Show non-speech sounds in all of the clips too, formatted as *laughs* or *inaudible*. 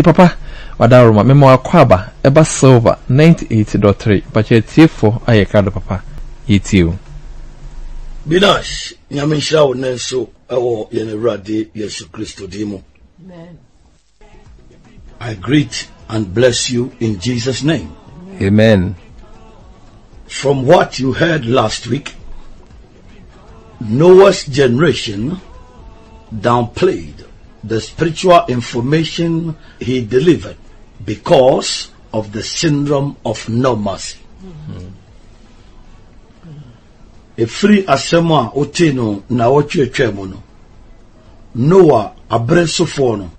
ti papa wadaroma mema wakɔ aba ɛba silver 98.3 pakyɛ tiefo ayɛ krado papa. Yɛtie o binas nyame nhyira wo nnɛ nso ɛwɔ yɛn awurade yesu kristo din mu. I greet and bless you in jesus name. Amen. From what you heard last week noah's generation downplayed the spiritual information he delivered because of the syndrome of no mercy. Mm-hmm. Ɛfiri asɛm a wotee no na wɔtwetwaa mu no noa aberɛ sofoɔ no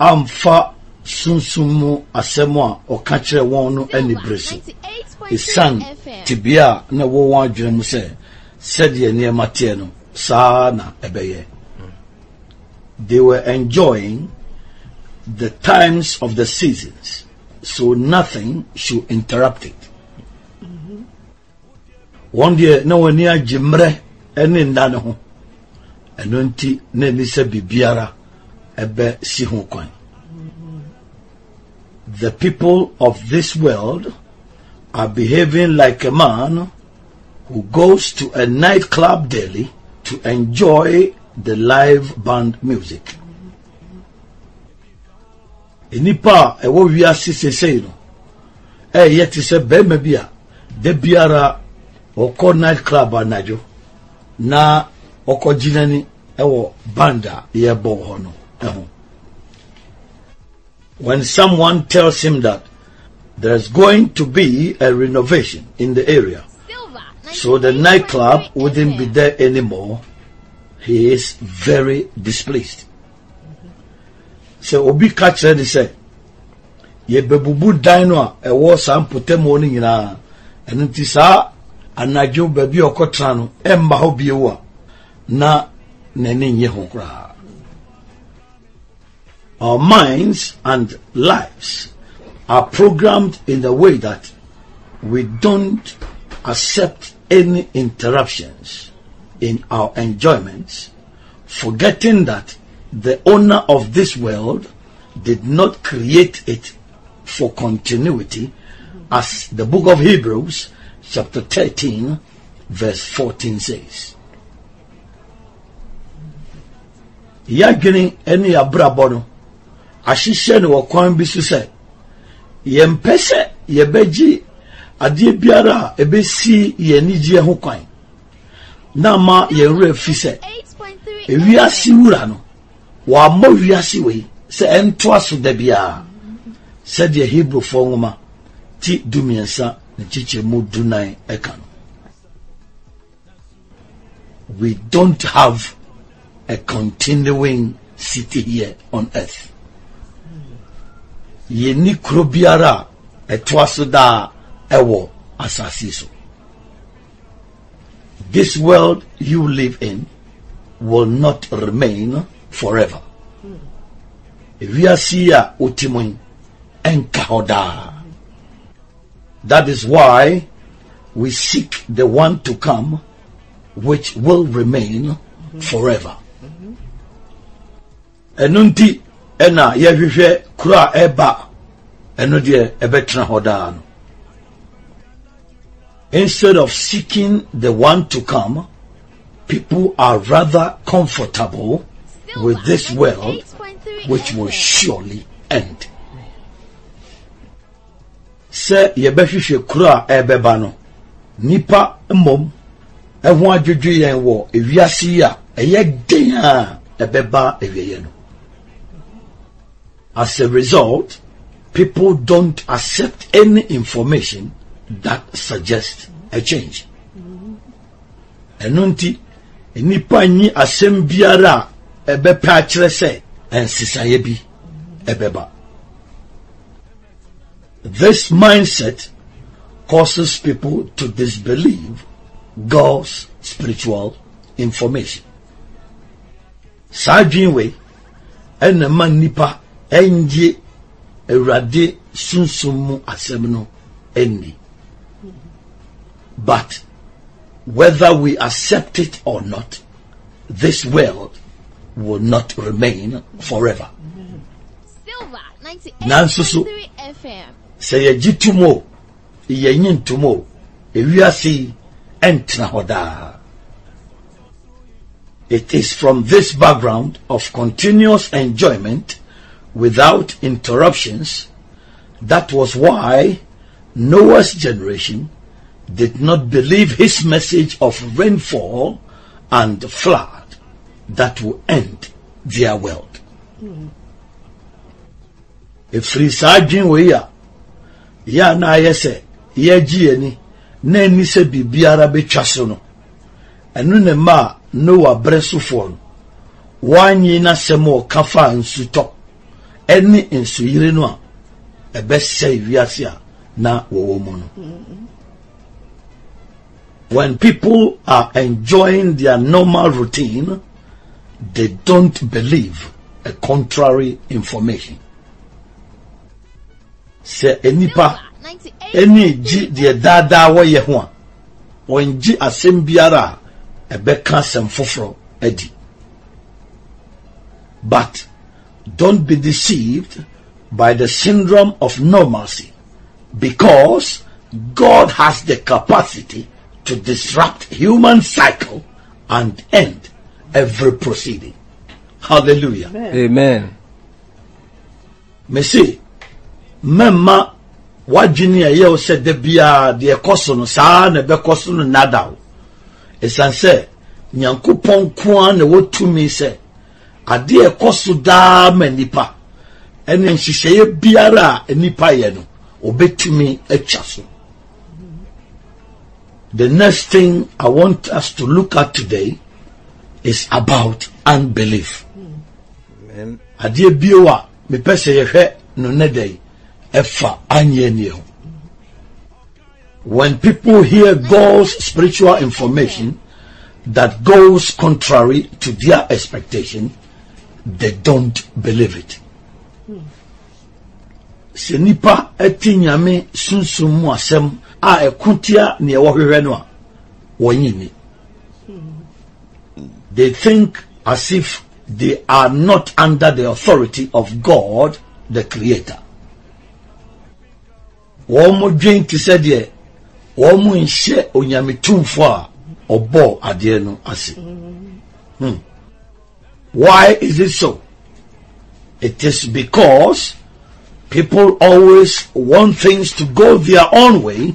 amfa sunsum mu asɛm a ɔka kyerɛ wɔn no anibere so. Ɛsiane tebea a na ɛwɔ wɔn adwene mu sɛ sɛdeɛ nneɛma teɛ no saa na ɛbɛyɛ they were enjoying the times of the seasons so nothing should interrupt it. Wɔn deɛ na wɔn ani agye mmerɛ ne nna ne ho ɛno nti na si the people of this world are behaving like a man who goes to a nightclub daily to enjoy the live band music. Nipa a ɛwɔ wiase sesei no ɛyɛ te sɛ bɛrima bi a da biara ɔkɔ night club anadwo na ɔkɔ gyinani ɛwɔ band a yɛbɔ hɔ no ɛho. When someone tells him that there's going to be a renovation in the area, so the nightclub wouldn't be there anymore, he is very displeased. sɛ obi ka kyerɛ ne sɛ yɛbɛbubu dan no a ɛwɔ saa mpɔtamu no nyinaa. Ɛno nti saa anadwo baabi a ɔkɔtena no ɛmma hɔ bio a na n'ani nyɛ ho koraa. Our minds and lives are programmed in the way that we don't accept any interruptions in our enjoyments, forgetting that the owner of this world did not create it for continuity, as the book of Hebrews, chapter 13, verse 14 says. yɛadwene ne yɛabrabɔ no ahyehyɛ no wɔ kwan bi so sɛ yɛmpɛ sɛ yɛbɛgye adeɛ biara a ɛbɛsi yɛn anigyeɛ ho kwan na yɛn werɛ fi sɛ ewiase wura no wɔammɔ wiase wei sɛ ɛntoa so da biara sɛdeɛ hebrefoɔ nwoma ti dumiɛnsa ne kyekyɛmu dunan ɛka no. We don't have a continuing city here on earth. Yɛnni kuro biara a ɛtoa so daa ɛwɔ asase so this world you live in will not remain forever. Ewiase a wote mu yi ɛnka hɔ that is why we seek the one to come which will remain forever. Ɛno ena ɛna yɛhwehwɛ eba a ɛba ɛno deɛ ɛbɛtena hɔ daa no instead of seeking the one to come people are rather comfortable with this world which will surely end. Sɛ yɛbɛhwehwɛ kuro a ɛbɛba no. Nipa mmom ɛho adwodwo yɛn wɔ ewiase yi a ɛyɛ den a ɛbɛba awieɛ no. As a result people don't accept any information that suggests a change. Ɛno nti nipa nyi asɛm biara a ɛbɛpɛ akyerɛ sɛ nsesaeɛ bi this mindset causes people to disbelieve God's spiritual information. saa adwene wei ɛna ma nipa ɛngye awurade sunsum mu but whether we accept it or not this world will not remain forever. Silver nanso so sɛ yɛgye tom o yɛnyi ntom o ewiase yi ɛntena hɔ daa It is from this background of continuous enjoyment without interruptions that was why Noah's generation did not believe his message of rainfall and flood that will end their world. ɛfiri saa adwen wei a yɛ na ayɛ sɛ yɛagye ani na ani sɛ biribiara bɛtwa so no ɛno ne ma a noa berɛ sofoɔ no. Wɔanye n'asɛm a ɔka faa nsutɔ ɛne nsuyere no a. Ɛbɛsɛe wiase a na wɔwɔ mu no when people are enjoying their normal routine they don't believe a contrary information. Sɛ enipa ɛne gye deɛ daadaa wɔyɛ a biara a ɛbɛka asɛm adi but don't be deceived by the syndrome of normalcy because God has the capacity to disrupt human cycle and end every proceeding. Hallelujah. Amen. Me say, mɛmma w'adwene a ɛyɛ wo sɛ da biara deɛ ɛkɔ so no saa na ɛbɛkɔ so no nada wo ɛsiane sɛ nyankopɔn ko ara na wɔtumi sɛ adeɛ a ɛkɔ so daa ma nipa ɛne nhyehyɛeɛ biara a nipa yɛ no obɛtumi atwa so the next thing i want us to look at today is about unbelief. Amen. adeɛ bio a mepɛ sɛ yɛhwɛ no ne da ɛfa anyɛ nie ho. When people hear God's spiritual information that goes contrary to their expectation they don't believe it. Hmm. Sɛ nipa ɛte nyame sunsum mu asɛm a ɛko tia nea wɔhwehwɛ no a wɔnyi they think as if they are not under the authority of God the creator. Wɔn mo dwen te sɛ deɛ wɔn mo nhyɛ onyametumfo a ɔbɔɔ adeɛ no ase. Hmm. why is it so? It is because people always want things to go their own way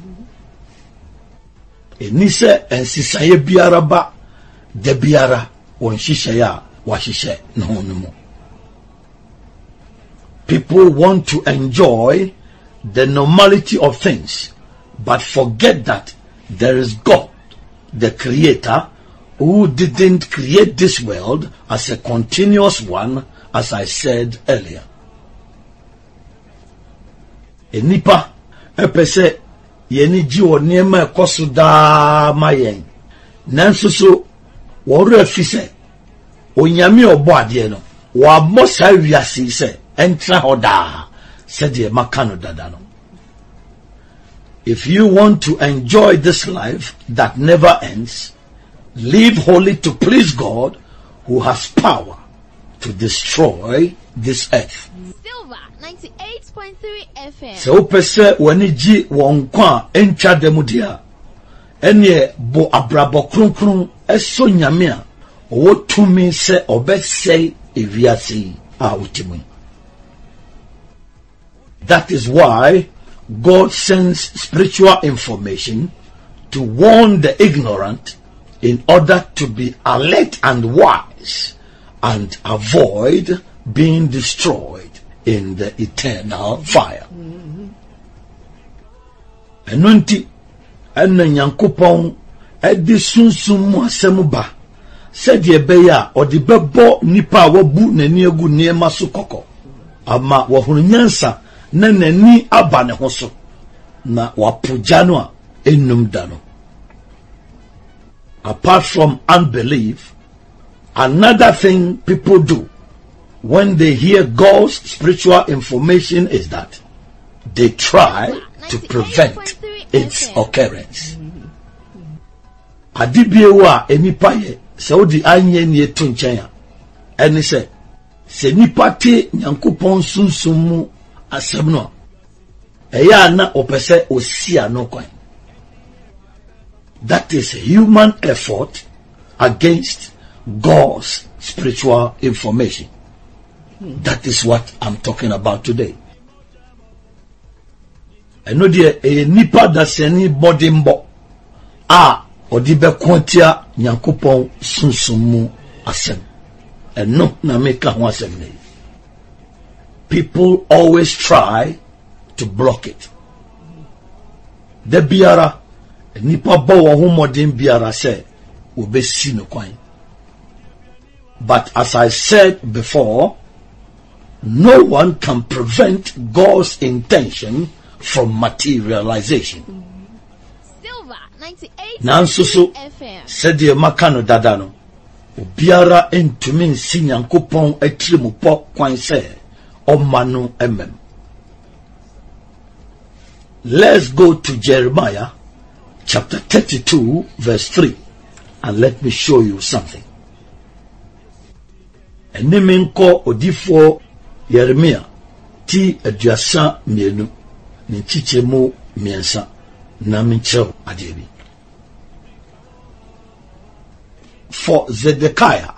biara ba biara no people want to enjoy the normality of things, but forget that there is God, the creator, who didn't create this world as a continuous one, as I said earlier. Enipa ɛpɛ yɛni gye wɔ nneɛma ɛkɔ so daa ma yɛn nanso so wɔwerɛ fi sɛ onyame a ɔbɔ adeɛ no wɔabɔ saa wiase yi sɛ ɛntena hɔ daa sɛdeɛ dada no if you want to enjoy this life that never ends live holy to please god who has power to destroy this earth Silver 98.3 FM. Sɛ wopɛ sɛ w'ani gye wɔn nkwa a ɛntwa da mu bɔ abrabɔ kronkron ɛsɔ nyame a ɔwɔ tumi sɛ ɔbɛsɛe ewiase a wote That is why God sends spiritual information to warn the ignorant in order to be alert and wise and avoid being destroyed in the eternal fire. ɛno nti ɛna nyankopɔn ɛde sunsum mu asɛm ba sɛdeɛ ɛbɛyɛ a ɔde bɛbɔ nipa a wabu n'ani agu nneɛma so kɔkɔ ama wɔhunu nyansa na n'ani aba ne ho so na wapogya no a ɛnnum da no apart from unbelief another thing people do when they hear God's spiritual information is that they try to prevent its occurrence. ade biewu a enipa yɛ sɛ wode anyɛ nie to nkyɛn a ɛne sɛ sɛ nipa te nyankopɔn sunsum mu asɛm no a ɛyɛ a na ɔpɛ sɛ osi ano kwan that is human effort against God's spiritual information that is what I'm talking about today. Ɛno deɛ ɛyɛ nipa dasani bɔde mbɔ a ɔde bɛko tia nyankopɔn sunsum mu asɛm ɛno na meka ho asɛm no people always try to block it. Da biara nipa bɔ wɔn ho mmɔden biara sɛ wɔbɛsi no kwan. But as i said before no one can prevent god's intention from materialization. Silver 98.3 nanso so sɛdeɛ maka no dada no obiara ntumi nsi nyankopɔn atirimupɔ kwan sɛ ɔma no mmam let's go to jeremiah chapter 32 verse 3 and let me show you something. Ɛne me nkɔ odifoɔ yeremia ti aduasa mmienu ne nkyikyɛmu mmiɛnsa na menkyerɛw adeɛ for Zedekiah,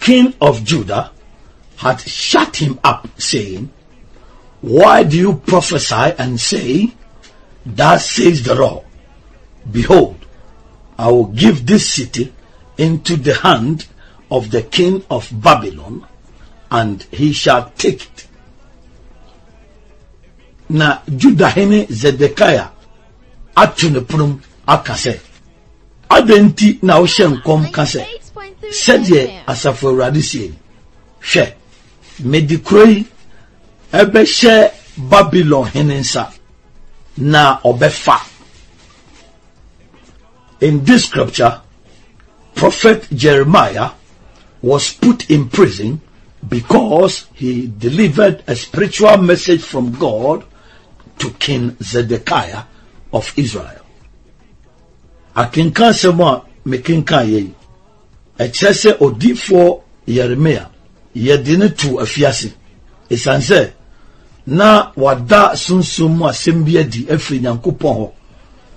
king of Judah, had shut him up, saying, Why do you prophesy and say, Thus says the Lord, Behold, I will give this city into the hand of the king of Babylon, and he shall take it. Na Judah hene Zedekiah atu ne ponom aka sɛ adɛn nti na wohyɛ nkɔm ka sɛ 98.3 sɛdeɛ asafo awurade sie. Ni hwɛ mede kuro yi ɛbɛhyɛ na ɔbɛfa in this scripture prophet jeremiah was put in prison because he delivered a spiritual message from god to king zedekiah of israel. Akenka asɛm a mekenka yɛ yi ɛkyerɛ sɛ odiifoɔ yeremia. Yɛde no to afiase. Ɛsiane na wada sunsum mu asɛm bi adi afiri nyankopɔn hɔ.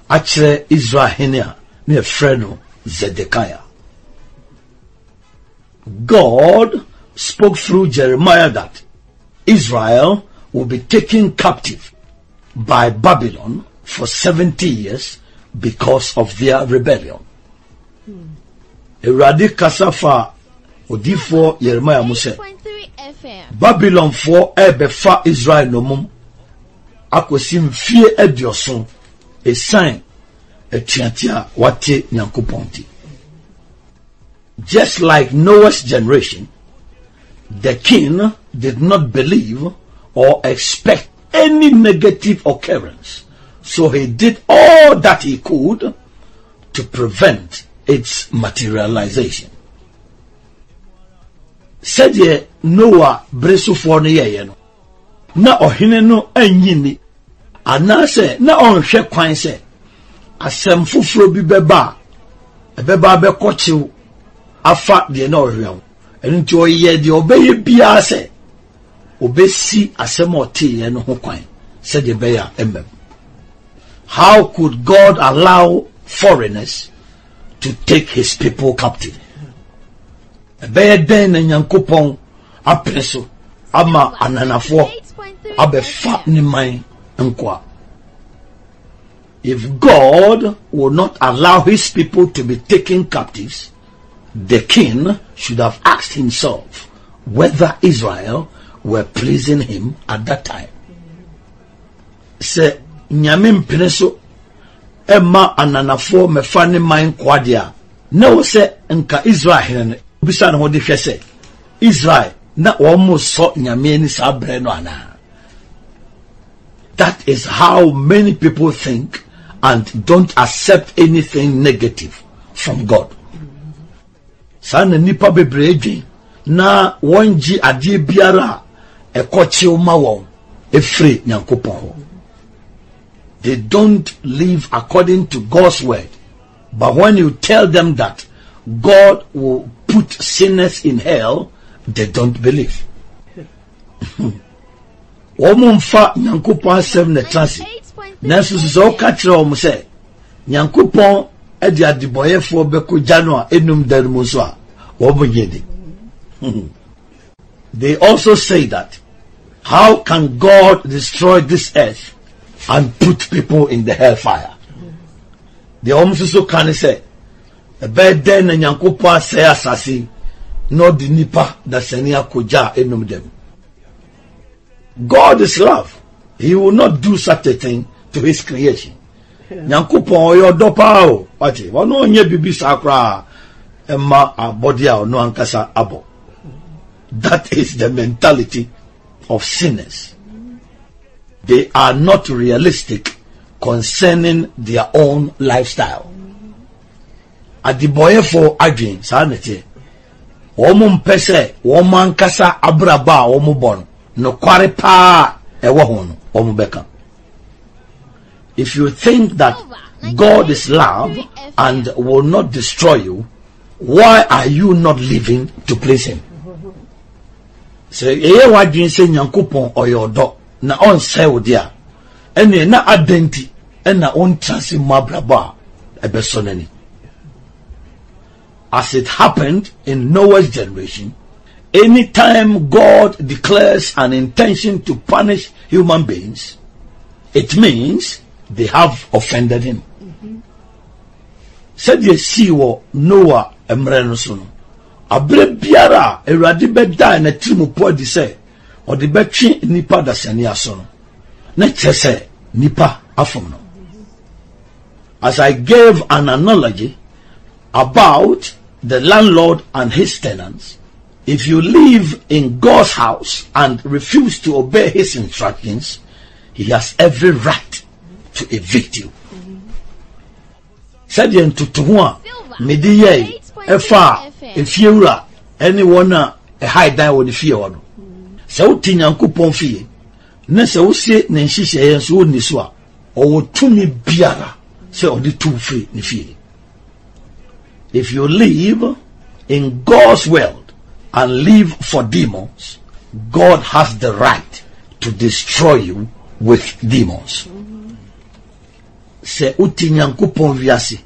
Akyerɛ israel hene a na yɛfrɛ god spoke through jeremiah that israel will be taken captive by babylon for 70 years because of their rebellion. Hmm. Awurade kasa fa odiifoɔ yeremia mu sɛ 98.3 FM. babylonfoɔ ɛrebɛfa israel nomom akɔsi mfie aduɔson ɛsiane atuate a wate nyankopɔn ti. Just like noah's generation the king did not believe or expect any negative occurrence. So he did all that he could to prevent its materialization. Sɛdeɛ noa bere sofoɔ no yɛeɛ no na ɔhene no anyi ni anaasɛ na ɔnhwɛ kwan sɛ asɛm foforɔ bi bɛba a ɛbɛba bɛkɔkyew afa deɛ na sɛ asɛm no ho kwan how could god allow foreigners to take his people captive? Ɛbɛyɛ dɛn na nyankopɔn apene so ama ananafoɔ abɛfa ne man nkoa. If god will not allow his people to be taken captives the king should have asked himself whether israel were pleasing him at that time sɛ nyame mpene so ɛma ananafoɔ mɛfa ne man nkoa deɛ a na wo sɛ nka israel hene israel na wɔn mo sɔ nyame ani That is how many people think and don't accept anything negative from God. Saa na nipa bebree dwen. Na wɔn gye adeɛ biara ɛkɔkyew ma wɔn. Efiri nyankopɔn hɔ. They don't live according to god's word. But when you tell them that god will put sinners in hell they don't believe. *laughs* Wɔn mfa nyankopɔn asɛm na ɛtena ase. Nanso sɛ ɔka kyerɛ wɔn sɛ nyankopɔn di hmm. they also say that how can god destroy this earth and put people in the hellfire? Deɛ wɔn nso so ka ne sɛ ɛbɛyɛ dɛn na nyankopɔn asɛe asase na ɔde nipa dasani akɔ gya a dɛm god is love. He will not do such a thing to his creation nyankopɔn ɔyɛ ɔdɔ paa o. Wate wɔn ɔnyɛ bibi saa koraa. Ɛma abɔde a ɔno ankasa abɔ. That is the mentality of sinners. They are not realistic concerning their own lifestyle. Adebɔyɛfo adwen saa na ɛteɛ. Wɔn mpɛ sɛ wɔn ankasa abrabɔ a wɔn bɔ no nokware paa ɛwɔ ho no wɔn bɛka if you think that God is love and will not destroy you, why are you not living to please Him? sɛ ɛyɛ w'adwene sɛ nyankopɔn ɔyɛ ɔdɔ na ɔnsɛe wo deɛ a ɛneɛ na adɛn nti ɛna ɔntra se mu abrabɔ a ɛbɛsɔ as it happened in Noah's generation anytime God declares an intention to punish human beings it means they have offended him. sɛdeɛ sii wɔ noa mmerɛ no so no. Aberɛ biara a awurade bɛdaa n'atirimupɔ adi sɛ ɔde nipa dasani aso no. Na kyerɛ nipa afom no. As i gave an analogy about the landlord and his tenants if you live in god's house and refuse to obey his instructions he has every right to evict you. sɛdeɛ ntotoho a mede yɛe ɛfa a ɛne wɔn a ɛhae dan wɔ ne fie hɔ no. Sɛ wote nyankopɔn fie na sɛ wosie ne nhyehyɛeɛ nso wonni so a ɔwɔ tumi biara sɛ ɔde tu firi ne fie. If you live in god's world and live for demons god has the right to destroy you with demons sɛ wote nyankopɔn wiase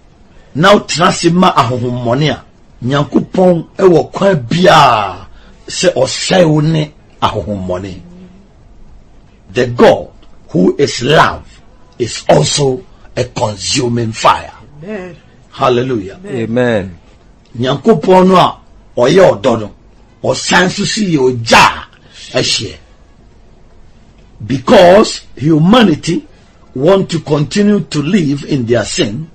na wotena ase ma ahohommɔne a nyankopɔn wɔ kwan biara sɛ ɔsɛe wo ne ahohommɔne. The god who is love is also a consuming fire. Hallelujah. Amen. nyankopɔn no a ɔyɛ ɔdɔ no ɔsan nso so yɛ ogya a ɛhyeɛ because humanity want to continue to live in their sin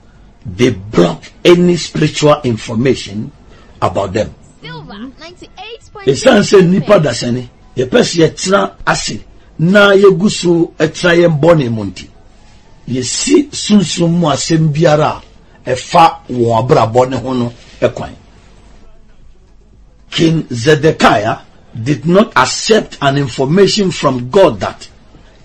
they block any spiritual information about them. Silver 98.3 ɛsiane sɛ nnipa dasane yɛpɛ sɛ yɛtena ase. Na yɛgu so ɛtena yɛn bɔne mu nti yɛsi sunsum mu asɛm biara a ɛfa wɔn abrabɔ ne ho no ɛkwan king zedekiah did not accept an information from god that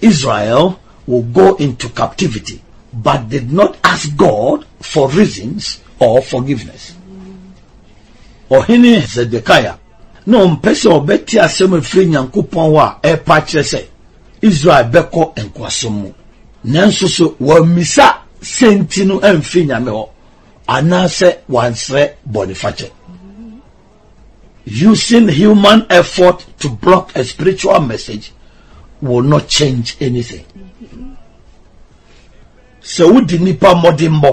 israel will go into captivity but did not ask god for reasons or forgiveness. Ɔhene zedekiah na ɔmpɛ sɛ ɔbɛte asɛm afiri nyankopɔn hɔ a ɛrepa israel bɛkɔ nkoasom mu. Nanso so wɔmmisa senti no amfiri nyame hɔ anaasɛ wansrɛ bɔnefakyɛ using human effort to block a spiritual message will not change anything sɛ wodi nipa mmɔdemmɔ.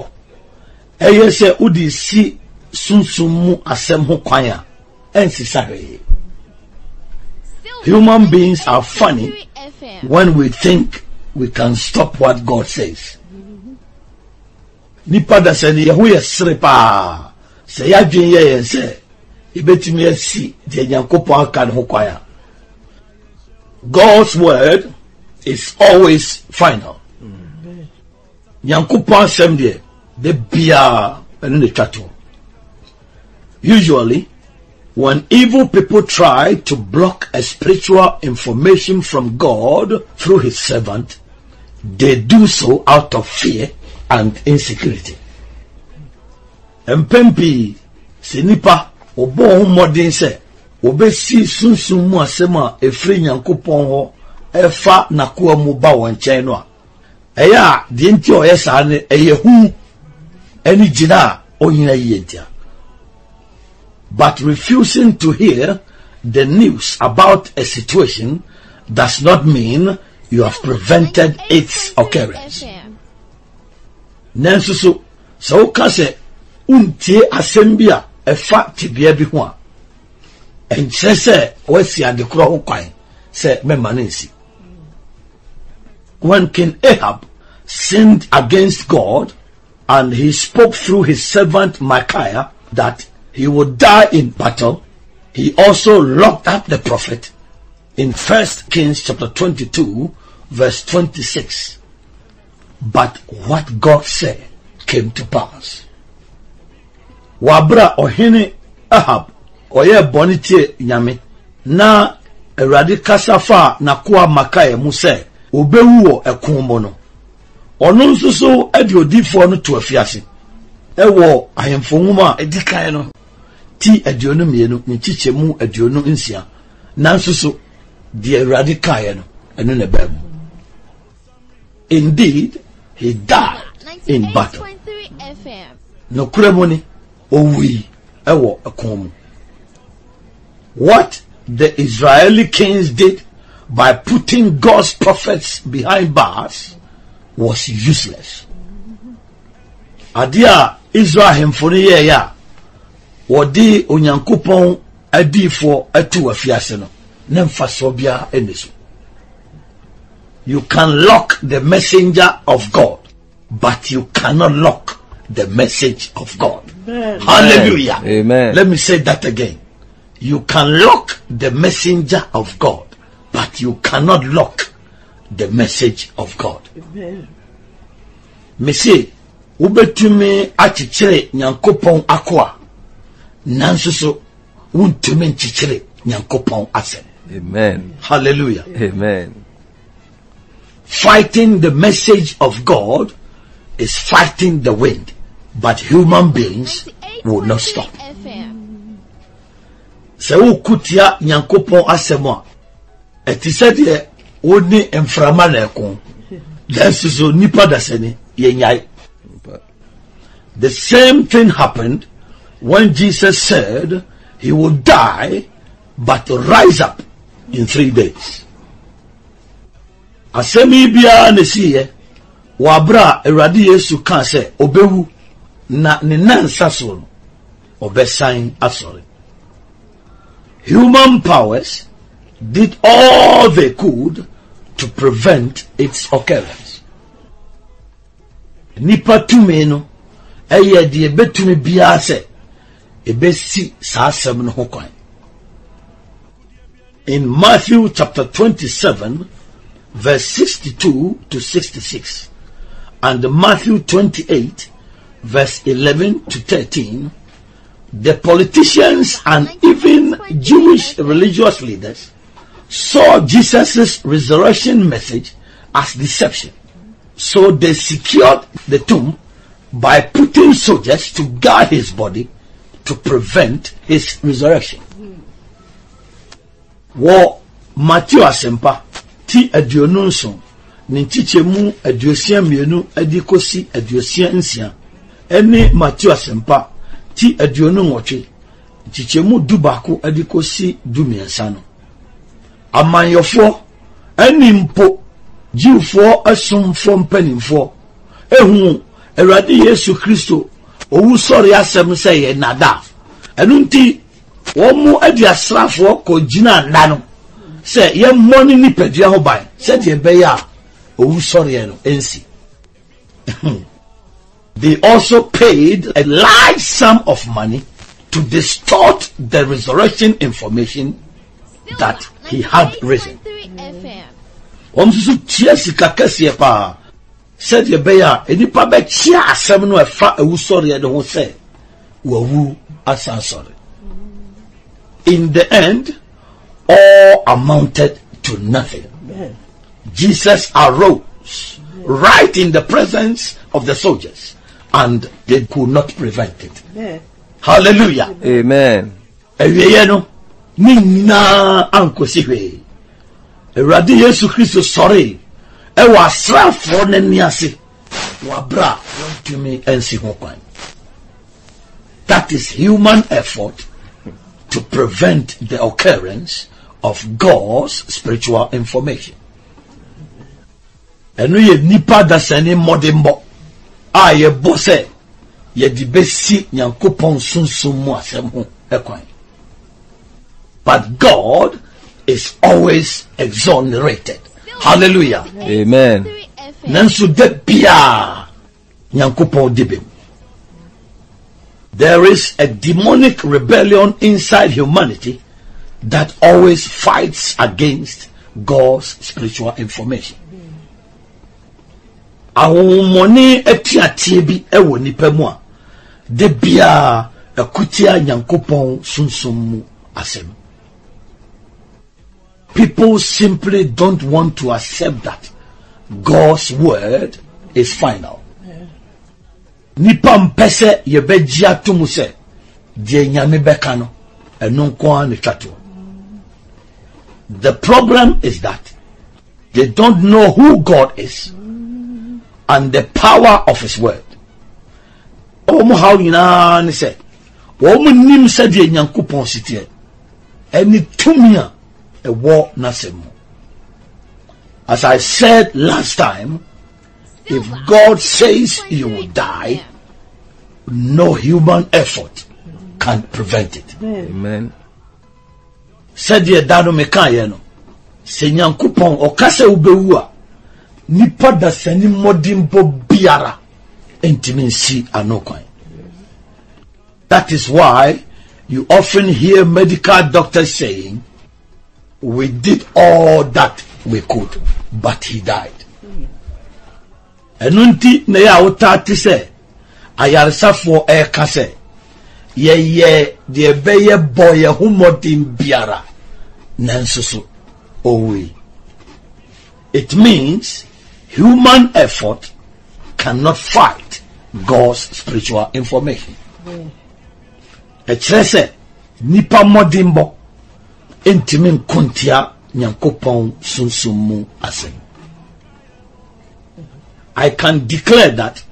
Ɛyɛ sɛ wode si sunsum mu asɛm ho kwan a ɛnsisa hwee human beings are funny when we think we can stop what God says. Nipa da sɛ ne yɛho yɛ sere paa. Sɛ yɛadwen yɛ yɛn sɛ yɛbɛtumi asi deɛ nyankopɔn aka ne ho kwan a. God's word is always final nyankopɔn asɛm deɛ de biara ɛno ne usually when evil people try to block a spiritual information from God through his servant, they do so out of fear and insecurity. mpɛn pii sɛ nipa ɔbɔ ho mmɔden sɛ ɔbɛsi sunsun mu asɛm a ɛfiri nyankopɔn ɛyɛ a deɛ nti a ɔyɛ saa no ɛyɛ hu. Ɛne gyina a ɔnyina yie ntia but refusing to hear the news about a situation does not mean you have prevented its occurrence. Nanso so sɛ woka sɛ wontie asɛm bi a ɛfa tebea bi ho a ɛnkyerɛ sɛ woasi ade korɔ ho kwan sɛ mɛma no nsi when king ahab sinned against god and he spoke through his servant micaiah that he would die in battle he also locked up the prophet in 1 kings chapter 22 verse 26 but what God said came to pass. Wabra ɔhene Ahab ɔyɛ bɔne tie nyame. Na Awurade kasa fa n'akoa Makaia mu sɛ obewu wɔ ɛko mu no. Ɔno nso so ɛde odiifoɔ no to afiase. Ɛwɔ ahemfo nwoma a ɛdi kan no ti aduonu mmienu ne nkyekyɛmu aduonu nsia nanso so deɛ Awurade kaeɛ no ɛno na ɛbɛn mu. Indeed, he died in battle. 98.3 FM. nokorɛ mu ni owui ɛwɔ ɛkɔn mu what the israeli kings did by putting god's prophets behind bars was useless adeɛ a israel ahemfo no yɛɛyɛ a wɔde onyankopɔn adiifoɔ atu afiase no ne mfasoɔ biara ɛnne so you can lock the messenger of god but you cannot lock the message of God. Hallelujah. Amen. Let me say that again. You can lock the messenger of God, but you cannot lock the message of God. Me say, wobɛtumi akyekyere nyankopɔn akoa nanso so wontumi nkyekyere nyankopɔn asɛm Amen. hallelujah Amen. fighting the message of God is fighting the wind, but human beings will not stop. FM. Sɛ wokutia nyankopɔn asɛm a, ɛte sɛ deɛ wone mframa na ɛko. Nanso so nipa dasani yɛnyae. The same thing happened when Jesus said he would die but rise up in three days. Asɛm yi biara na esiiɛ wɔ abere Awurade Yesu kaa sɛ obewu na ne nansa so no ɔbɛsan asɔre. Human powers did all they could to prevent its occurrence. Nipa no ɛyɛ ebetumi biara sɛ ebesi saa no. In Matthew chapter 27 verse 62 to 66 and Matthew 28 verse 11 to 13 the politicians and even Jewish religious leaders saw Jesus' resurrection message as deception. So they secured the tomb by putting soldiers to guard his body to prevent his resurrection. Wɔ Matthew asɛmpa ti aduonu nson ne nkyekyɛmu aduosia mmienu adi kosi aduosia nsia ɛne Matthew asɛmpa ti aduonu nwɔtwe nkyekyɛmu du baako adi kosi du mmiɛnsa. Amanyɔfoɔ ɛne mpo jiwfoɔ asomfoɔ mpanimfoɔ. Ehu awurade yesu kristo owu sɔre asɛm sɛ yɛ nada ɛno nti wɔn mo adi asraafoɔ kɔ gyina nna no sɛ yɛmmɔ ne nipadua ho ban sɛdeɛ ɛbɛyɛ a owu sɔreɛ no ɛnsi. *laughs* They also paid a large sum of money to distort the resurrection information that he had risen. 98.3 FM. wɔn nso so tua sika kɛseɛ paa. Sɛdeɛ ɛbɛyɛ a nipa bɛkyia asɛm no ɛfa awusɔreɛ de ho sɛ wawu asan sɔre. In the end all amounted to nothing. Jesus arose right in the presence of the soldiers and they could not prevent it. Hallelujah. Amen. awieɛ no nyinaa ankɔsi hwee awurade yesu kristo sɔree ɛwɔ asraafoɔ n'ani ase. Wɔabrɛ a wɔntumi ansi ho kwan. That is human effort to prevent the occurrence of god's spiritual information. Ɛno yɛ nipa dasani mmɔdemmɔ a yɛbɔ sɛ yɛde bɛsi nyankopɔn sunsum mu asɛm ho ɛkwan but god is always exonerated hallelujah Amen. 3 FM. nanso da nyankopɔn there is a demonic rebellion inside humanity that always fights against god's spiritual information ahohommɔne atuateɛ bi ɛwɔ nipa mu a da biaa ɛkotia nyankopɔn sunsum mu asɛm people simply don't want to accept that God's word is final. Nipa mpɛ sɛ yɛbɛgye ato mu sɛ nyame bɛka no ɛno. The problem is that they don't know who God is and the power of his word. Wɔn haw nyinaa ne sɛ wɔn nim sɛdeɛ nyankopɔn si teɛ ɛne tumi ɛwɔ n'asɛm mu. As I said last time, if God says you will die, no human effort can prevent it. Amen. Sɛdeɛ da no mekaeɛ no, sɛ nyankopɔn ɔka sɛ wobɛwu a, nipa dasani mmɔden mpo biara ntumi nsi ano kwan. That is why you often hear medical doctors saying, we did all that we could, but he died. ɛno nti na yɛ a wotaa te sɛ ayaresafoɔ ɛreka sɛ yɛyɛ deɛ ɛbɛyɛ bɔ yɛn ho mmɔden biara nanso so ɔwui it means human effort cannot fight god's spiritual information. Ɛkyerɛ sɛ nipa mmɔdenbɔ ntumi nkontia nyankopɔn sunsum mu asɛm I can declare that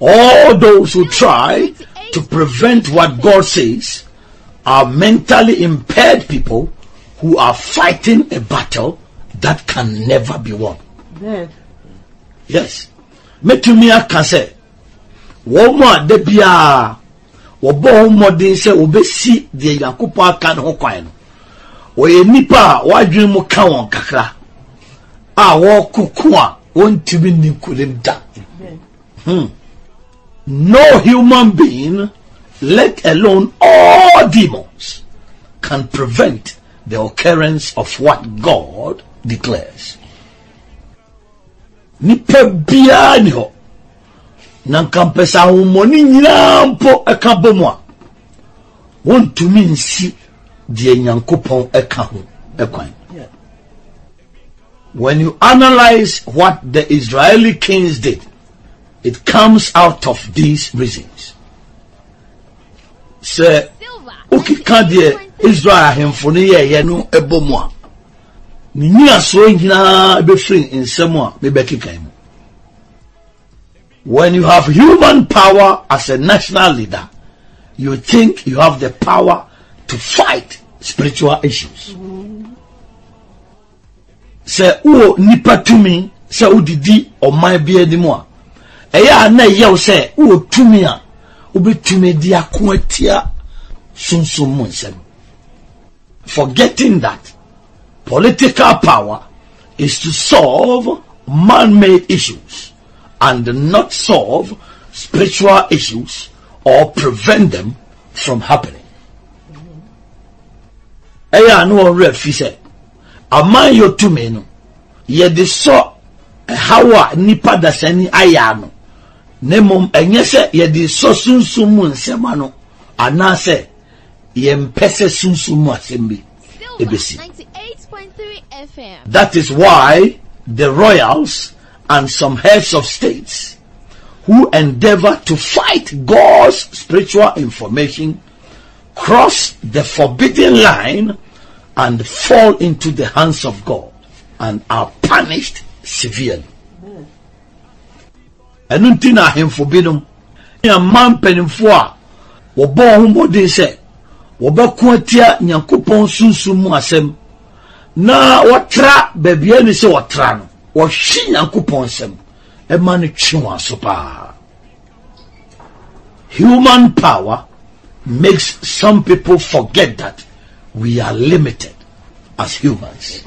all those who try to prevent what God says are mentally impaired people who are fighting a battle that can never be won. Yes. Metumi aka sɛ wɔn a da biara wɔbɔ wɔn mmɔden sɛ wɔbɛsi deɛ Nyankopɔn aka ne ho kwan no wɔyɛ nipa a wɔadwene mu ka wɔn kakra a wɔkoko a wɔntumi nni nkonim da hmm. no human being let alone all demons can prevent the occurrence of what god declares. Nipa biara ni hɔ na nka mpɛ sɛ ahommɔne nyinaa mpo ɛka bɔ mu a wɔntumi nsi deɛ nyankopɔn ɛka ho ɛkwan when you analyze what the Israeli kings did, it comes out of these reasons. Sɛ wokeka deɛ Israel ahemfo no yɛɛyɛ no ɛbɔ mu a, ne nyinasoɔ nyinaa bɛfiri nsɛm a mebɛkeka mu. When you have human power as a national leader, you think you have the power to fight spiritual issues. sɛ wowɔ nipa tumi sɛ wodidi ɔman bi anim a ɛyɛ a na ɛyɛ wo sɛ wowɔ tumi a wobɛtumi de ako atia sunsum mu nsɛm forgetting that political power is to solve man-made issues and not solve spiritual issues or prevent them from happening ɛyɛ a na wɔwerɛ fi sɛ aman yɛ tumi no. Yɛde sɔ ɛhaw a nipa dasani ayɛ ano na mmom ɛnyɛ sɛ yɛde sɔ sunsum mu nsɛm ano anaasɛ yɛmpɛ sɛ sunsum mu asɛm bi ebesi 98.3 FM. That is why the royals and some heads of states who endeavor to fight God's spiritual information cross the forbidden line and fall into the hands of God and are punished severely. ɛno nti na ahemfo binom ne ama mpanimfoɔ a wɔbɔ ho mmɔden sɛ wɔbɛko atia nyankopɔn sunsum mu asɛm na wɔtra baabi ani sɛ wɔtra no wɔhwe nyankopɔn nsɛm ɛma no twe wɔn aso paa. Human power makes some people forget that we are limited as humans.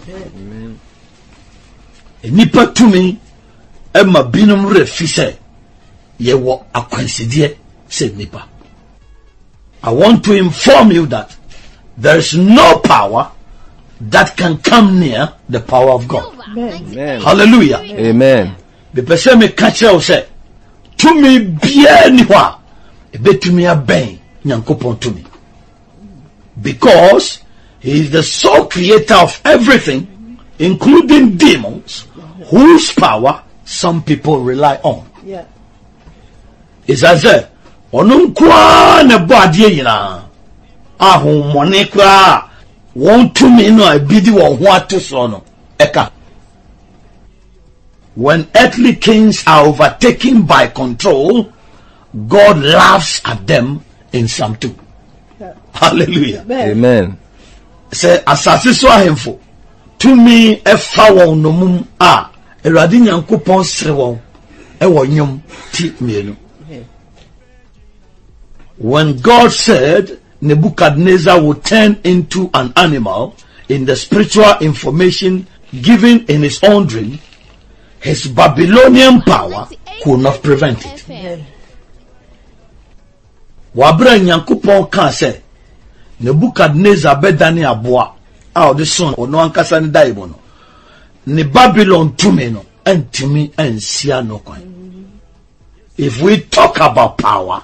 Nipa tumi ɛma binom werɛ fi sɛ yɛwɔ akwansideɛ sɛ nipa. I want to inform you that there is no power that can come near the power of god. Silver Amen. hallelujah. Amen. mepɛ sɛ meka kyerɛ wo sɛ tumi biara ni hɔ a ɛbɛtumi abɛn nyankopɔn tumi. Because he is the sole creator of everything including demons whose power some people rely on. Ɛsiane sɛ ɔno nkoaa na ɛbɔ adeɛ nyinaa. Ahommɔne koraa a wɔn tumi no a ebi de wɔn ho ato soɔ no ɛka. When earthly kings are overtaken by control god laughs at them in psalm 2 Yeah. hallelujah Amen. Amen. sɛ asase so ahemfo tumi ɛfa wɔn nomum a awurade nyankopɔn sere wɔn ɛwɔ nnwom ti mmienu when god said nebuchadnezzar would turn into an animal in the spiritual information given in his own dream his babylonian power could not prevent it FM. Wabere nyankopɔn kaa sɛ nebukadnezar bɛdane aboa a ɔde so ɔno ankasa ne dae mu no. Ne babylon tumi no antumi ansia no kwan. If we talk about power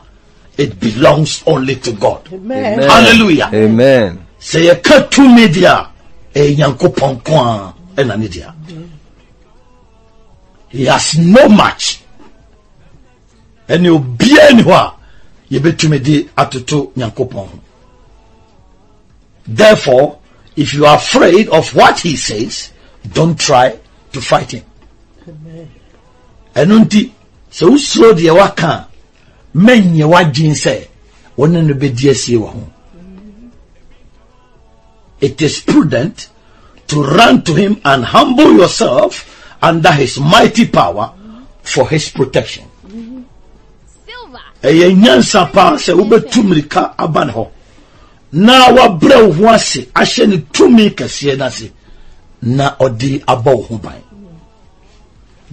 it belongs only to god. Amen. Hallelujah. Amen. sɛ yɛka tumi deɛ a ɛyɛ nyankopɔn ko a ɛna ne dea he has no match. Ɛne obiaa ni hɔ a yɛbɛtumi de atoto nyankopɔn ho. Therefore if you are afraid of what he says don't try to fight him. Ɛno nti sɛ wosuro deɛ waka a mɛnyɛ w'adwen sɛ wo ne no bɛdi asie wɔ ho. It is prudent to run to him and humble yourself under his mighty power for his protection. Ɛyɛ nyansa paa sɛ wobɛtu mmirika aba ne hɔ. Na wabrɛ wo ho ase ahyɛ ne tumi kɛseɛ no ase na ɔde abɔ wo ho ban.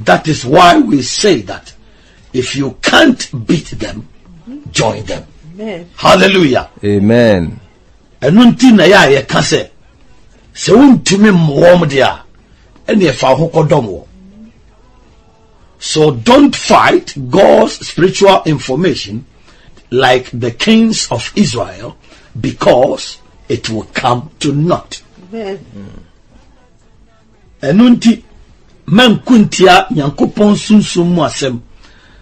That is why we say that if you can't beat them join them. Amen. hallelujah. Amen. ɛno nti na yɛ a yɛka sɛ sɛ wontumi mmowɔm deɛ a ɛne ɛfa ho kɔdɔm wɔ so don't fight god's spiritual information like the kings of israel because it will come to naught. Ɛno mm. nti manko ntia nyankopɔn sunsum mu asɛm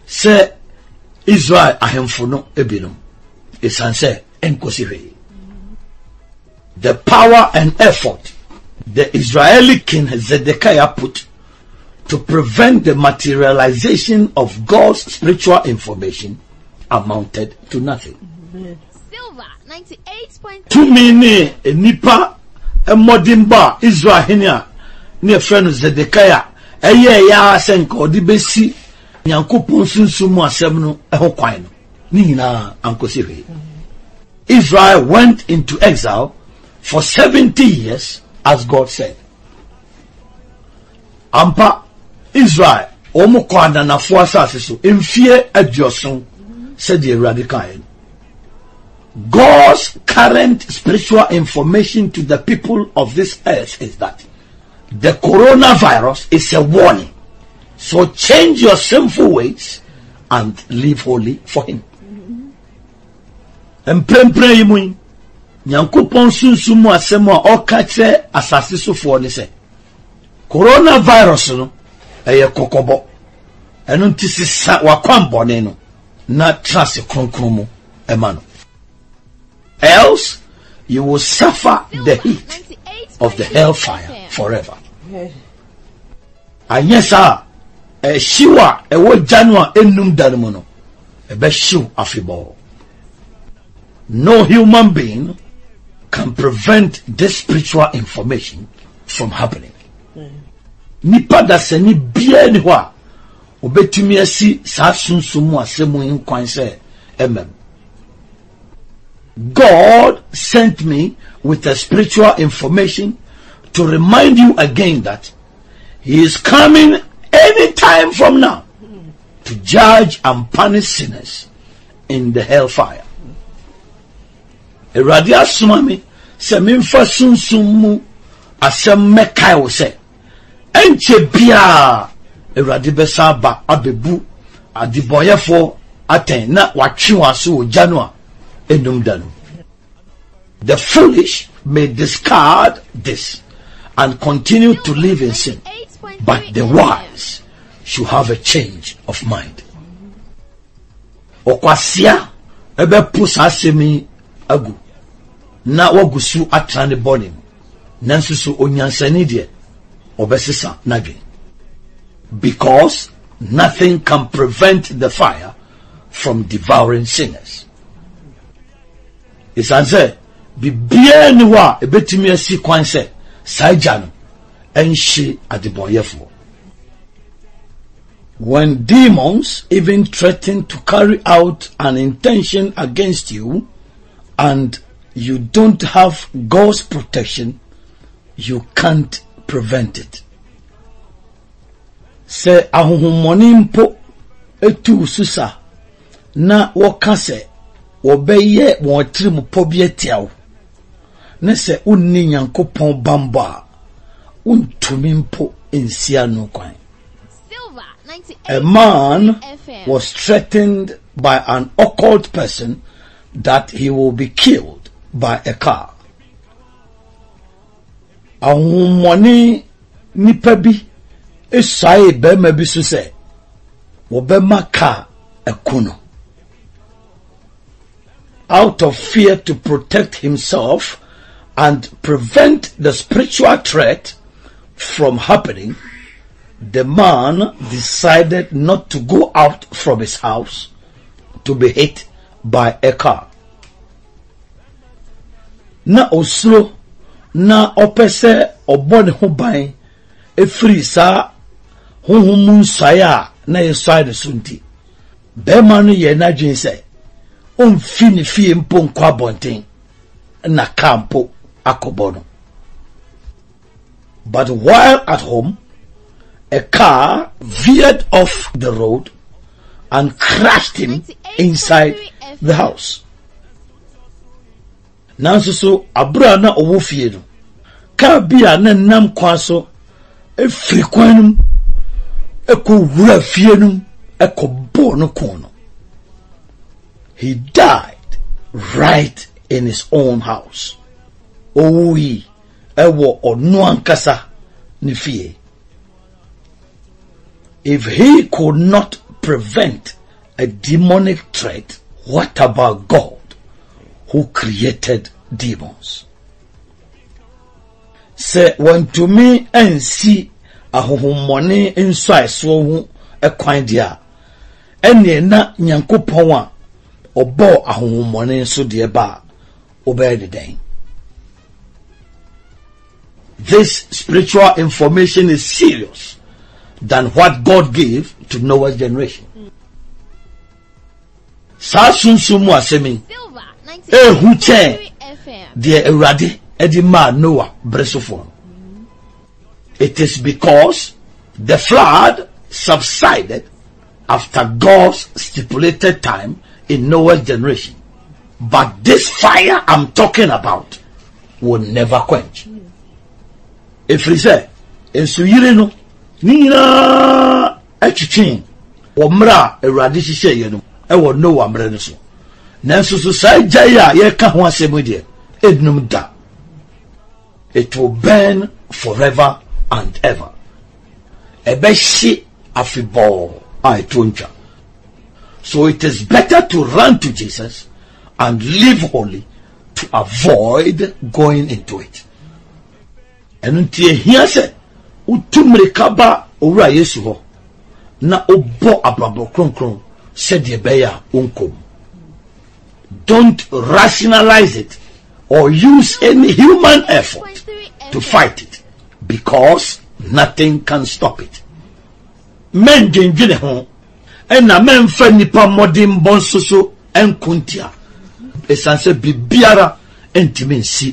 sɛ israel ahemfo no ebinom. Ɛsiane sɛ ɛnkɔsi hwee. The power and effort the israeli king zedekiah put to prevent the materialization of god's spiritual information amounted to nothing. Silver 98.3 tumi ne nipa mmɔdenbɔ a israel hene a ne yɛfrɛ no zedekia ɛyɛ ɛyɛ sɛ nka ɔde bɛsi nyankopɔn sunsum mu asɛm no ho kwan no. Ne nyinaa ankɔsi hwee israel went into exile for 70 years as god said. Ampa israel wɔn kɔ ananafoɔ asase so mfie aduɔson sɛdeɛ awurade kaeɛ no God's current spiritual information to the people of this earth is that the coronavirus is a warning. So change your sinful ways and live holy for him. mprempren yi mu yi nyankopɔn sunsum mu asɛm a ɔka kyerɛ asase sofoɔ ne sɛ coronavirus no ɛyɛ kɔkɔbɔ. Ɛno nti sisa wakwan bɔne no na tena ase kronkron else you will suffer the heat of the hellfire forever. Anyɛ saa ɛhyew a ɛwɔ gya no a ɛnum da no mu no no human being can prevent this spiritual information from happening nipa dasani biara ni hɔ a obetumi asi saa sunsun mu nkwan sɛ ɛmɛm god sent me with a spiritual information to remind you again that he is coming any time from now to judge and punish sinners in the hellfire. Awurade asoma me sɛ mu asɛm mɛkae wo sɛ ɛnkyɛ biaa awurade bɛsa aba abɛbu adebɔyɛfoɔ atɛn na watwe wɔn ase wɔ gya no a ɛnum da no. The foolish may discard this and continue to live in sin but the wise should have a change of mind. Ɔkwasea ɛbɛpo saa asɛm yi agu na wagu so atena ne bɔne mu. Nanso so onyansani deɛ ɔbɛsesa n'adwene because nothing can prevent the fire from devouring sinners. Ɛsiane sɛ biribiara ni hɔ a ɛbɛtumi asi kwan sɛ saa gya no ɛnhye when demons even threaten to carry out an intention against you and you don't have God's protection, you can't prevent it. Sɛ ahohommɔne mpo etu susa na wɔka sɛ wɔbɛyɛ wɔn tirim pɔ bi atia wo na sɛ wonni nyankopɔn bambɔ a wontumi mpo nsia no kwan. A man was threatened by an occult person that he will be killed by a car. Ahohommɔne nipa bi esuae bɛrima bi so sɛ wɔbɛma ɛko no. Out of fear to protect himself and prevent the spiritual threat from happening, the man decided not to go out from his house to be hit by a car. Na osuro na ɔpɛ sɛ ɔbɔ ne ho ban efiri saa honhom mu nsuae a na yɛsuae no so nti bɛrima no yɛ n'adwene sɛ ɔmfi ne fie mpo nkɔ abɔnten na kaa mpo akɔbɔ no. But while at home, a car veered off the road and crashed him inside the house. Nanso so abura na ɔwɔ fie no, kaa bi a na nam kwan so efiri kwan no mu wura fie no mu ɛkɔ no kɔn no. He died right in his own house. Owu yi ɛwɔ ɔno ankasa ne fie. If he could not prevent a demonic threat, what about God who created demons? Sɛ wɔntumi ansi ahohommɔne nsuaesoɔ ho ɛkwan deɛ a, ɛneɛ na nyankopɔn a ɔbɔɔ ahohommɔne nso deɛ ba a, wobɛyɛ ne? This spiritual information is serious than what God gave to Noah's generation. Saa sunsun mu Silver ehu kyɛn 98.3 eh, FM. deɛ Awurade ɛde maa Noah bere sofoɔ. Mm-hmm. It is because the flood subsided after God's stipulated time in Noah's generation. But this fire I'm talking about will never quench. Ɛfiri sɛ, nsuyiri no ne nyinaa atwitwee wɔ mmerɛ a awurade hyehyɛeɛ no ɛwɔ noa mmerɛ no so nanso so saa gyae a yɛreka ho asɛm yi deɛ ɛdinum da. It will burn forever and ever. Ɛbɛhye afebɔɔ a ɛto ntwa. So it is better to run to jesus and live holy to avoid going into it. Ɛno nti ehia sɛ wotu mmirika ba owura yesu hɔ na wobɔ abrabɔ kronkron sɛdeɛ ɛbɛyɛ a wonkɔm don't rationalize it or use any human effort to fight it because nothing can stop it. Mɛndwendwene ho ɛna mɛmfa nnipa mmɔden bɔ nso so ɛnko ntia ɛsiane sɛ biribiara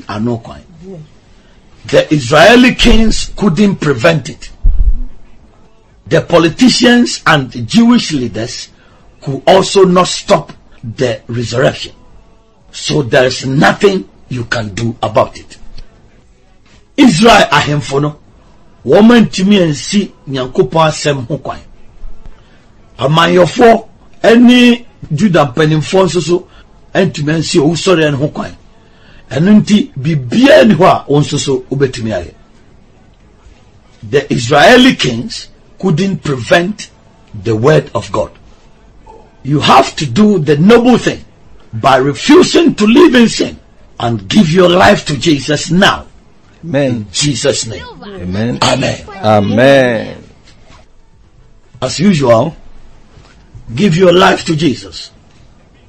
ano the israeli kings couldn't prevent it. The politicians and jewish leaders could also not stop the resurrection. So there is nothing you can do about it. Israel ahemfo no wɔn ntumi nsi nyankopɔn asɛm ho kwan. Amanyɔfoɔ ɛne juda mpanimfoɔ nso so ntumi nsi owusɔre no ho kwan. Ɛno nti biribiara ni hɔ a wɔn nso so wobɛtumi ayɛ. The israeli kings couldn't prevent the word of god you have to do the noble thing by refusing to live in sin and give your life to jesus now. Amen. jesus name. Amen. amen. Amen. as usual give your life to jesus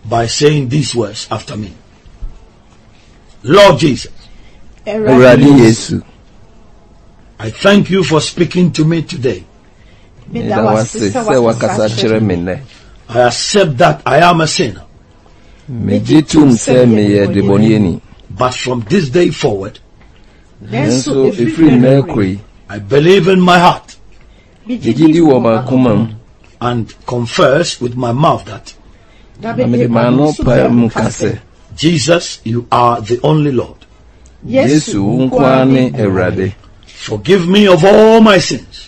by saying these words after me. Lord jesus Awurade Yesu, i thank you for speaking to me today meda wase sɛ wakasa kyerɛ me nnɛ. i accept that i am a sinner Megye tom sɛ meyɛ debɔneyɛni. but from this day forward Nanso ɛfiri nnɛ koro yi, i believe in my heart. Megye di wɔ m'akoma mu and confess with my mouth that na mede m'ano pae mu ka sɛ, jesus you are the only lord. Yesu wo nko ara ne Awurade. forgive me of all my sins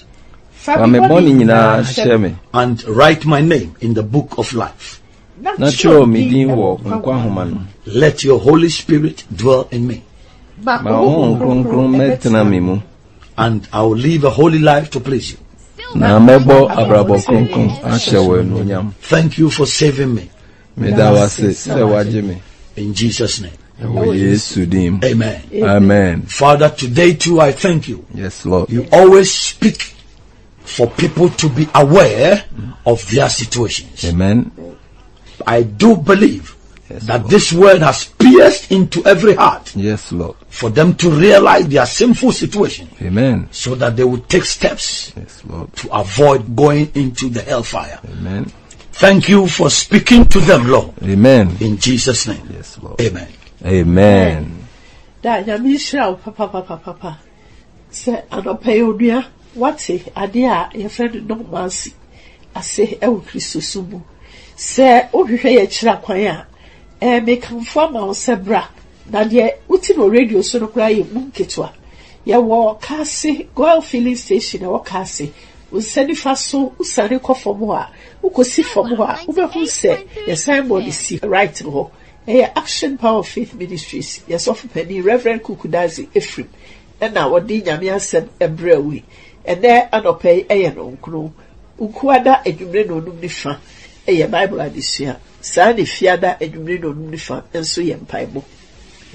Fa nyinaa hyɛ me, and write my name in the book of life. Na kyerɛw me din wɔ nkwa nhoma no. let your holy spirit dwell in me. Ma Honhom Kronkron mmɛtena me mu, and i will live a holy life to please you. Na mɛbɔ abrabɔ kronkron ahyɛ wɔ anuonyam. thank you for saving me. Meda wase sɛ wagye me. in jesus name. Oh, Ɛwɔ Yesu din amen. Amen. father today too i thank you. Yes, Lord. you always speak for people to be aware of their situations Amen. I do believe Yes, that Lord. this word has pierced into every heart Yes, Lord. for them to realize their sinful situation Amen. so that they will take steps Yes, Lord. to avoid going into the hellfire. Amen. Thank you for speaking to them, Lord, Amen. in Jesus' name. Yes, Lord. Amen. Amen. da wate adeɛ a yɛfrɛ no nɔmansi ase ɛwɔ kristo so mu. Sɛ wohwehwɛ yɛ kyerɛ kwan a ɛɛ mekamfo ama wo sɛ bra. Na deɛ wote no radio so no koraa yɛ mu nketewa. Yɛwɔ kaase goil filling station ɛwɔ kaase. Nsa nifa so wosane kɔ fam a wokɔsi fam hɔ a wobɛhu sɛ yɛ signboard si right hɔ. Ɛyɛ action power faith ministries yɛsɔfo panin reverend kukudazi efrim ɛna wɔde nyame asɛm ɛbrɛ wi ɛnɛ anɔpɛ yi ɛyɛ no nkron nkuada adwumire na onum nifa ɛyɛ bible adesua. Saa ne fiada adwumire na onum nifa nso yɛ mpaebɔ.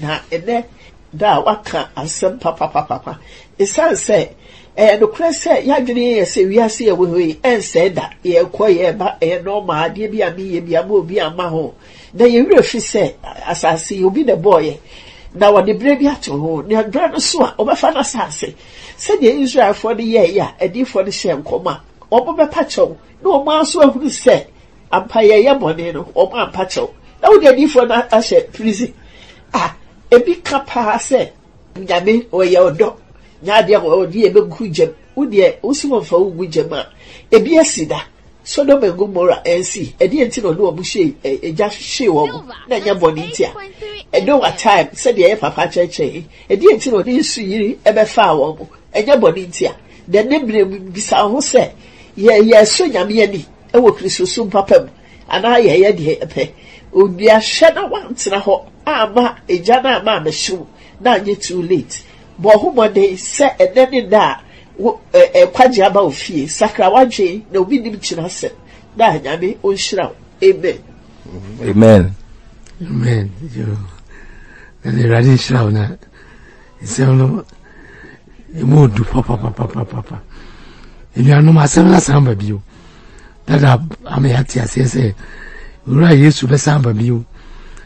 Na ɛnɛ da a waka asɛm papapapapa. Ɛsiane sɛ ɛyɛ nokorɛ sɛ yɛadwene yɛ sɛ wiase yɛ wɔ yi ɛnsɛe da yɛkɔ yɛba ɛyɛ nɔɔma adeɛ bi a meyɛ bi ama obi ama ho. Na yɛwerɛ fi sɛ asase yi obi na bɔɔyɛ. Na wɔde berɛ bi ato ho. Na berɛ no so a wɔbɛfa no asase. Sɛdeɛ israelfoɔ no yɛɛyɛ a adiifoɔ no hyɛ nkɔm a wɔn bɛpa na wɔn nso ahunu sɛ ampa yɛyɛ bɔne no wɔn ampa na wɔde adiifoɔ no ahyɛ prison a ebi ka paa sɛ nyame ɔyɛ ɔdɔ. Nyaadeɛ ɔde yɛ gyam. Wodeɛ wosi wɔn wogu gyam a ebi asi da. Sodom and gomora ɛnsi ɛdeɛ nti na ɔne wɔn hyɛ ɛgya hyɛ wɔn na ɛnyɛ bɔne nti a ɛno wa time sɛdeɛ ɛyɛ papa kyerɛkyerɛ yi ɛdeɛ nti na ɔde nsu yiri ɛbɛfa wɔn ɛnyɛ bɔne nti a na ne mmerɛ bisa ho sɛ yɛ yɛso nyame ani ɛwɔ kristosom papa mu anaa yɛyɛ deɛ yɛpɛ onuahwɛ na wantena hɔ ama agya no ama amɛhyew na anyɛ too late. Bɔ ho mmɔden sɛ ɛnɛ ne da a wo- ɛ- ɛ, kwagye aba wo fie. Sakra wadwen na obi nim kyerɛ asɛm. Na nyame ɔnhyira wo. Amen. Amen. Amen. Yo. Na ne awurade nhyira wo na nsɛm no ɛmu ɔdu papapapapapa. Nnuanom asɛm no asan ba bio. Dada ama yɛate aseɛ sɛ owura yesu bɛsan ba bio.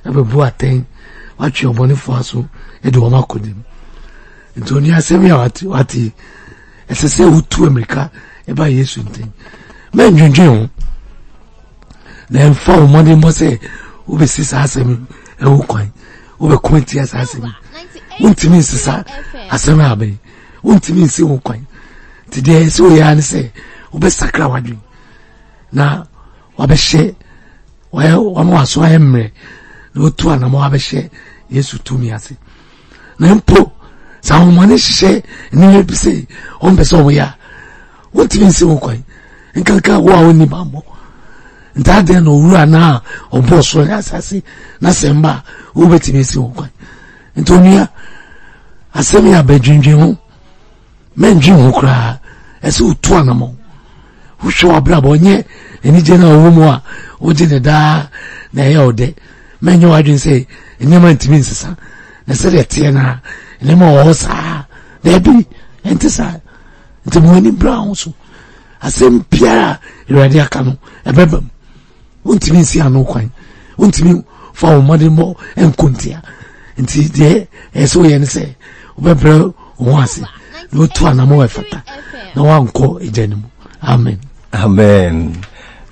Na bɛbu atɛn watwe ɔbɔnefoɔ so de wɔm akɔdam nti ɔni asɛm yi a wate ɛsɛ sɛ wotu amirika ɛba yesu ntɛn mɛndwendwen ho na ɛmfa wo mmɔden mmɔ sɛ wobɛsi saa asɛm ɛwo kwan. Wobɛkɔn tia saa asɛm wontumi nsesa asɛm a abɛyi wontumi nsi wo kwan. Nti deɛ ɛsɛ woyɛ a ne sɛ wobɛsakra wadwen. Na wabɛhyɛ wama waso ayɛ mmerɛ. Na wotu anama wabɛhyɛ yesu tumi ase. Na mpo sɛ ahomane hyehyɛ nneɛma bi sɛ ɔmpɛ sɛ ɔmoyɛ a wontumi nsi wo kwan nkanka wo a wonni bammɔ ntaa deɛ na owura na ɔbɔ soro ne asase na sɛ mba a wobɛtumi asi wo kwan nti onua asɛm yɛ abadwendwen ho mɛndwen ho koraa ɛsɛ wotu anamɔ wohwɛ wabrabɔ ɔnyɛ anigye no a ɔwɔ mu a wogye ne daa na ɛyɛ wo dɛ mɛnyɛ wadwen sɛ nneɛma ntumi nsesa na sɛdeɛ teɛ no a nneɛma wɔ hɔ saa daabi ɛnte saa nti ma w'ani bra ho so asɛm biara awurade aka no ɛbɛba mu wontumi nsi ano kwan. Wontumi fa wo mmɔden mmɔ nkontia nti deɛ ɛyɛ sɛ woyɛ ne sɛ wobɛbrɛ wo ho ase na wotu anamɔ ɛfata na woankɔ agya no mu amen. Amen.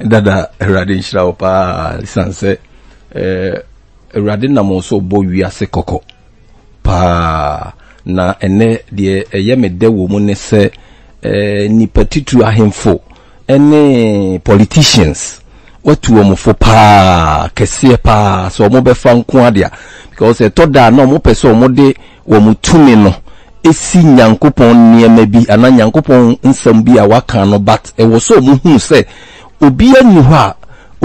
Dada awurade nhyira wo paa ɛsiane sɛ awurade nam so bɔ wiase kɔkɔ paa. Na ɛnɛ deɛ ɛyɛ me dɛ wɔ mu ne sɛ nipa titiri ahemfo ɛne politicians watu wɔn fo paa kɛseɛ paa sɛ wɔn bɛfa nko adeɛ because ɛtɔ da na wɔn pɛ sɛ wɔn de wɔn tumi no esi nyankopɔn nneɛma bi anaa nyankopɔn nsɛm bi a waka no but ɛwɔ sɛ wɔn hu sɛ obiara ni hɔ a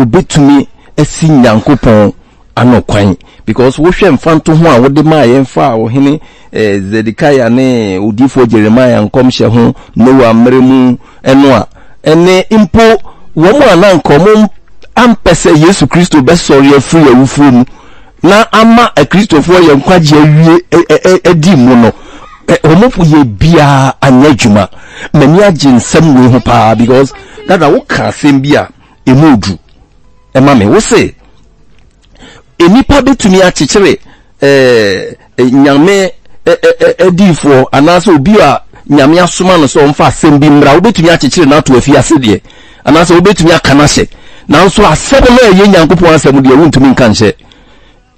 obetumi esi nyankopɔn ano kwan. Because wohwɛ mfanto ho a wode maa yɛn fa a ɔhene eh, zedekaya ne odiifoɔ jeremia nkɔmhyɛ ho noa mmerɛ mu ɛno a. Ɛne mpo wɔn a na nka wɔn ampɛ sɛ yesu kristo bɛsɔre afiri awufuo mu na ama akristofoɔ yɛ nkwagye awie adi mu no. Wɔn po yɛ biara anyɛ adwuma. M'ani agye nsɛm wei ho paa because dada woka asɛm bi a emu odu ɛma me wo se enipa betumi akyekyere ɛɛ ɛ- nyame ɛ- ɛ- ɛ- adiifoɔ anaasɛ obi a nyame asoma no sɛ ɔmfa asɛm bi mmra wobɛtumi akyekyere no ato afi ase deɛ? Anaasɛ wobɛtumi aka no ahyɛ nanso asɛm no ɛyɛ nyankopɔn asɛm deɛ wontumi nka nhyɛ.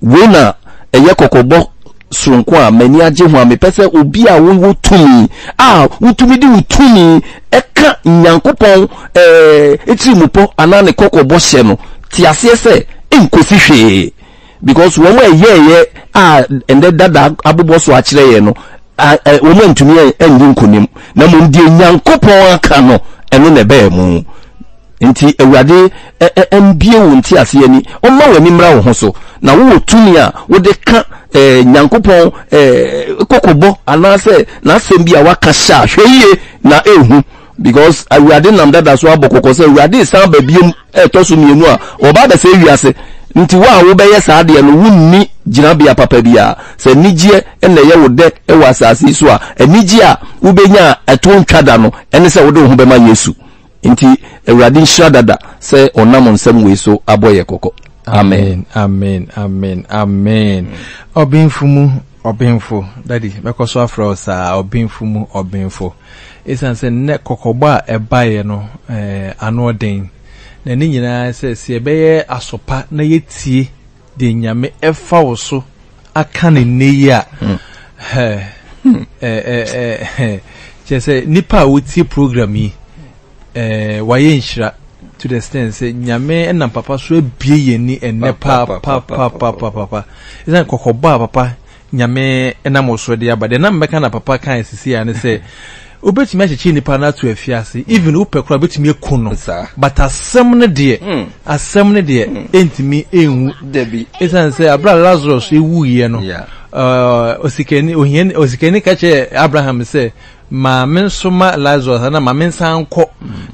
Wei na ɛyɛ kɔkɔbɔ soronko a m'ani agye ho a mepɛ sɛ obi a wowɔ tumi a wotumi de wo tumi ɛka nyankopɔn ɛɛ etirimupɔ anaa ne kɔkɔbɔ hyɛ no te aseɛ sɛ nkosi hwee because wɔn a ɛyɛɛyɛ a ɛnɛ dada abobɔ so akyerɛ yɛn no wɔn a ntumi ɛ- ɛnni nkonim na mmom deɛ nyankopɔn aka no ɛno na ɛbɛyɛ mu. Nti awurade ɛ- ɛ- ɛmbie wo nti aseɛ ni ɔma w'ani mmra wo ho so. Na wowɔ tumi a wode ka ɛɛ nyankopɔn ɛɛ kɔkɔbɔ anaasɛ n'asɛm bi a waka hyɛ a yie na ehu because awurade nam dada so abɔ kɔkɔ sɛ awurade san ba biem ɛɛtɔ so mmienu a ɔba abɛsɛ wiase nti wo a wobɛyɛ saa deɛ no wonni gyinabea papa biara sɛ anigyeɛ ɛna ɛyɛ wo dɛ ɛwɔ asase yi so a anigye a wobɛnya a ɛto ntwa da no ɛne sɛ wode wo ho bɛma yesu. Nti awurade nhyira dada sɛ ɔnam nsɛm wei so abɔ yɛ kɔkɔ. Amen. Amen amen amen ɔbenfo mu ɔbenfo dadi bɛkɔ so afrɛ wo saa. Ɔbenfo mu ɔbenfo ɛsiane sɛ nnɛ kɔkɔbɔ a ɛbaeɛ no ɛɛ ano ɔden na ne nyinaa sɛ sɛ yɛbɛyɛ asopa na yɛtie deɛ nyame ɛfa wo so aka ne nnɛ yi a hɛ kyerɛ sɛ nipa a wotie program yi wayɛ nhyira to the extent sɛ nyame ɛnam papa so abie yɛn ni ɛnɛ Pa, pa, pa, pa, pa, paapaapaapapa ɛsiane kɔkɔbɔ a papa nyame ɛnam wɔ so de aba. Deɛ nam bɛka na papa kan sisi a ne sɛ *laughs* wobɛtumi akyekyere nipa no ato afiase even wopɛ koraa wobɛtumi aku no. But asɛm no deɛ Mm. asɛm no deɛ ɛntumi ɛnwu dabi. Ɛsiane sɛ abra lazarus ɛwuiɛ no Yeah. uh, osikani ohiani osikani ka kyerɛ abraham sɛ maame nso ma lazarus ana maame nsan nkɔ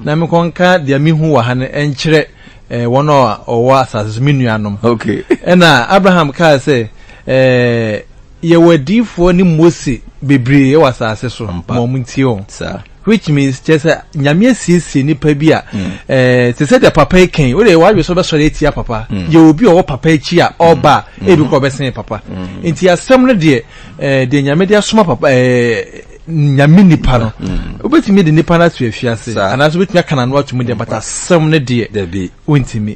na mekɔnka deɛ mehu wɔ ha no ɛnkyerɛ eh, wɔn a ɔwɔ asase so me nuanom. Ɛna abraham kaa sɛ eh, yɛwɔ adiifoɔ ne mose bebree wɔ asase so. Ma ɔmo ntie wɔn. Which means kyerɛ sɛ nyame asiesie nipa bi a ɛɛ te sɛ deɛ papa yi kan wode wadwe sɛ ɔbɛsɔre atia papa. Yɛ obi a ɔwɔ papa akyi a ɔba a ebi kɔ ɔbɛsɛn papa. Nti asɛm no deɛ ɛɛ deɛ nyame de asoma papa ɛɛ nyame nipa no wobɛtumi de nipa no ato afiase. Anaasɛ wobɛtumi aka n'ano ato mu deɛ but asɛm no deɛ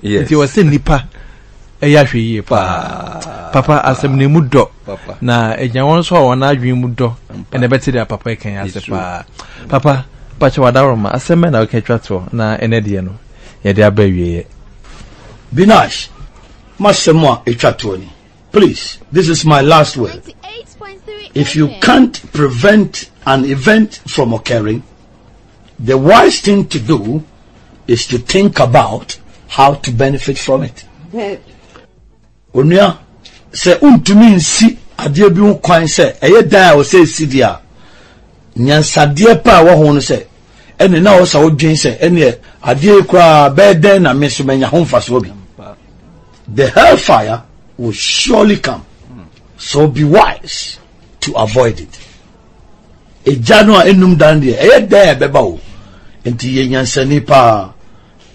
Yes. nti wɔ sɛ nipa ɛyɛ ahwɛ yie paa papa asɛm no mu dɔ. Na agya wɔn nso a wɔn adwene mu dɔ ɛna ɛbɛte deɛ papa yi kan ase paa. Papa pakyɛ wadaroma asɛm mɛ na wɔka twa toɔ na ɛnɛ deɛ no yɛde aba awieɛ Binash, masɛm a ɛtwa toɔ ni. Please, this is my last word. 98.3 If you can't prevent an event from occurring, the wise thing to do is to think about how to benefit from it. Onua sɛ wontumi nsi adeɛ bi ho kwan sɛ ɛyɛ dan a wɔsɛ esi deɛ a nyansadeɛ pa a wɔ ho no sɛ ɛne na wɔ sa wodwen sɛ ɛneɛ adeɛ koraa bɛyɛ dɛn na me so manya ho mfasoɔ bi? The hellfire will surely come. So be wise to avoid it. Egya no a enum dan deɛ ɛyɛ dan a ɛbɛba o nti yɛ nyansani paa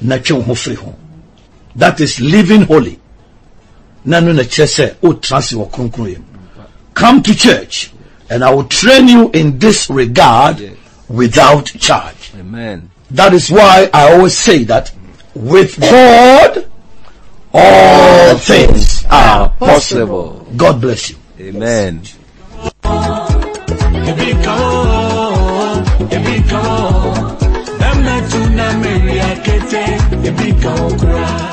na twe ho firi ho. That is living holy na no na kyerɛ sɛ wotena se wɔ kronkronyɛ come to church and i will train you in this regard Yes. without charge. Amen. That is why i always say that with god all things are possible. god bless you. Amen. Ebika o, ebika o, emna tuna akete, ebika o kura.